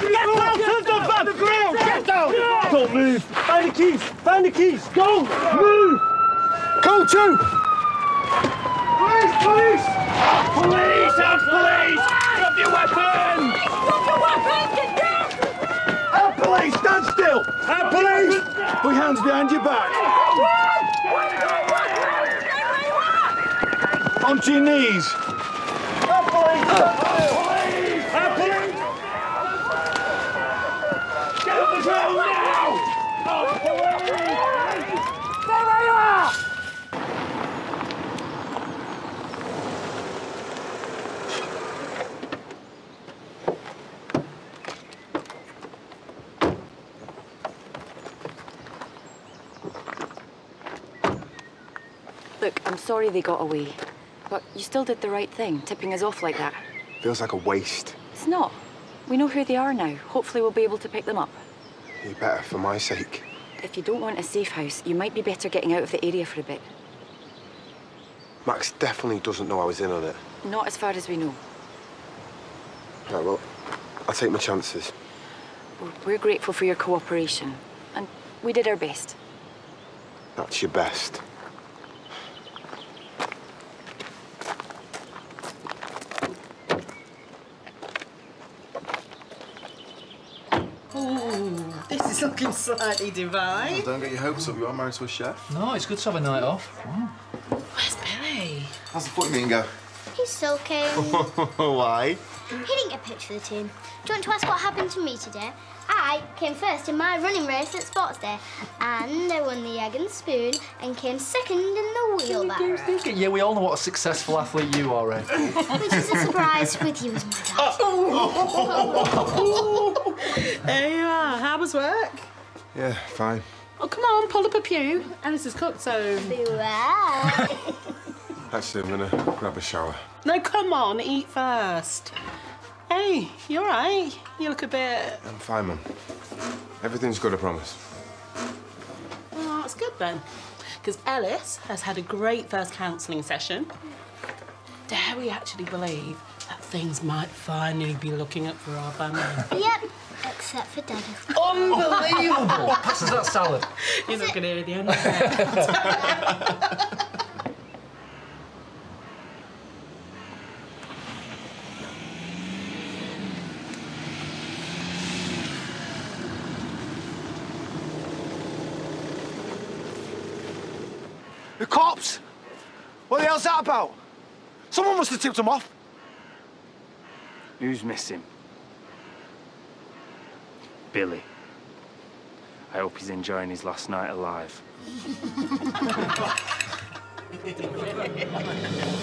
Get down to the the ground! Get down! Don't move! Find the keys! Find the keys! Go! Move! Call two! Police! Police! Police! Out, police! Drop your weapons! Drop your weapons! Get down! Out, police! Stand still! Out, police! Put your hands behind your back. Onto your knees. Police! Police! Out, police! Get up the ground now! Out, police! Stay where you are! Look, I'm sorry they got away. But you still did the right thing, tipping us off like that. Feels like a waste. It's not. We know who they are now. Hopefully we'll be able to pick them up. You better for my sake. If you don't want a safe house, you might be better getting out of the area for a bit. Max definitely doesn't know I was in on it. Not as far as we know. Right, well, I'll take my chances. We're- We're grateful for your cooperation. And we did our best. That's your best. This is looking slightly divine. Don't get your hopes up. You are married to a chef. No, it's good to have a night off. Where's Billy? How's the footy meeting go? He's sulking. Why? he didn't get picked for the team. Do you want to ask what happened to me today? I came first in my running race at Sports Day, and I won the egg and spoon and came second in the wheelbarrow, Yeah, we all know what a successful athlete you are, Ed. which is a surprise with you as my dad. Oh. There you are. How was work? Yeah, fine. Oh, come on, pull up a pew. Ellis has cooked, so... Wow. Actually, I'm gonna grab a shower. No, come on, eat first. Hey, you all right? You look a bit... I'm fine, man. Everything's good, I promise. Oh, that's good then. Because Ellis has had a great first counselling session. Dare we actually believe that things might finally be looking up for our family? yep, except for Daddy. Unbelievable! Pass us that salad. You're not going to hear the end The cops! What the hell's that about? Someone must have tipped them off. Who's missing? Billy. I hope he's enjoying his last night alive.